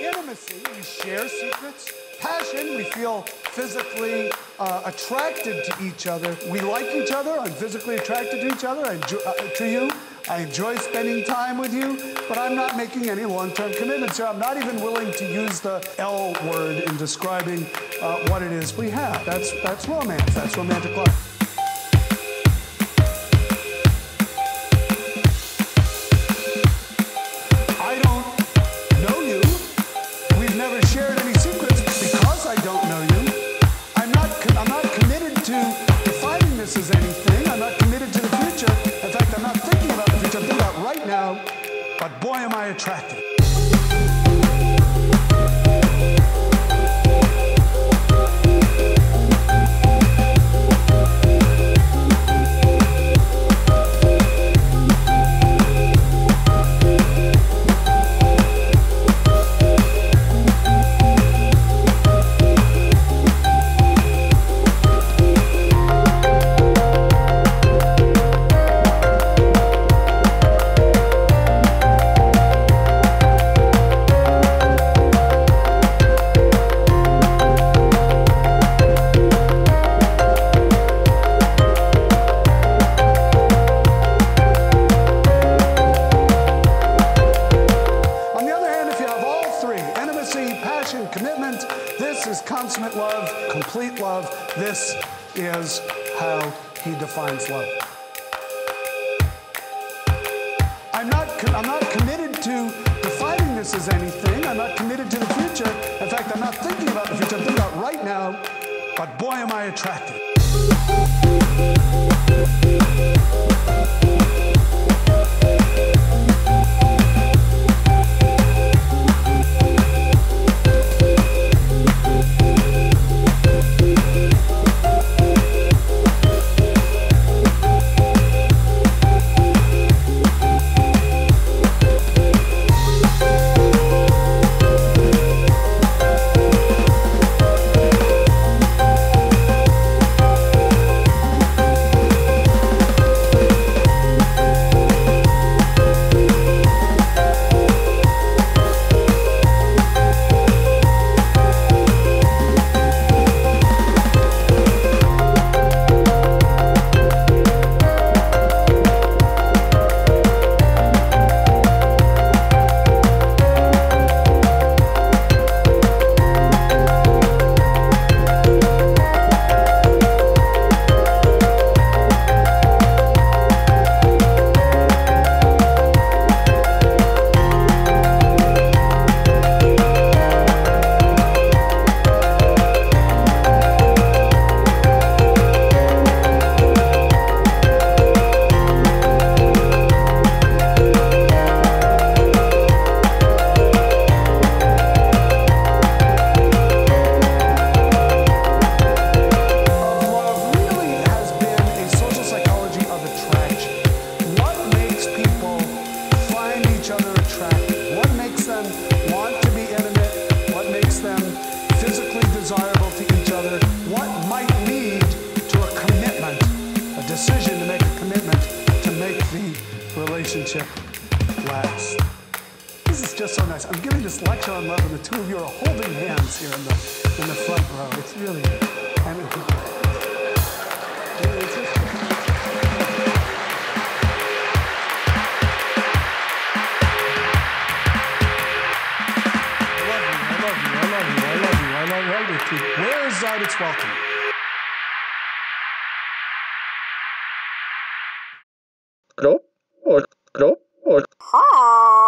intimacy, we share secrets. Passion, we feel physically uh, attracted to each other. We like each other. I'm physically attracted to each other. I enjoy, uh, to you. I enjoy spending time with you, but I'm not making any long-term commitments here. I'm not even willing to use the L word in describing uh, what it is we have. That's that's romance. That's romantic love. Right now. But boy, am I attracted. Passion, commitment this is consummate love, complete love. This is how he defines love. I'm not, I'm not committed to defining this as anything. I'm not committed to the future. In fact, I'm not thinking about the future. I'm thinking about right now. But boy, am I attracted. Desirable to each other? What might lead to a commitment, a decision to make a commitment to make the relationship last? This is just so nice. I'm giving this lecture on love, and the two of you are holding hands here in the in the front row. It's really, and it- love you. I love you. Where is Zardit's welcome? Ha!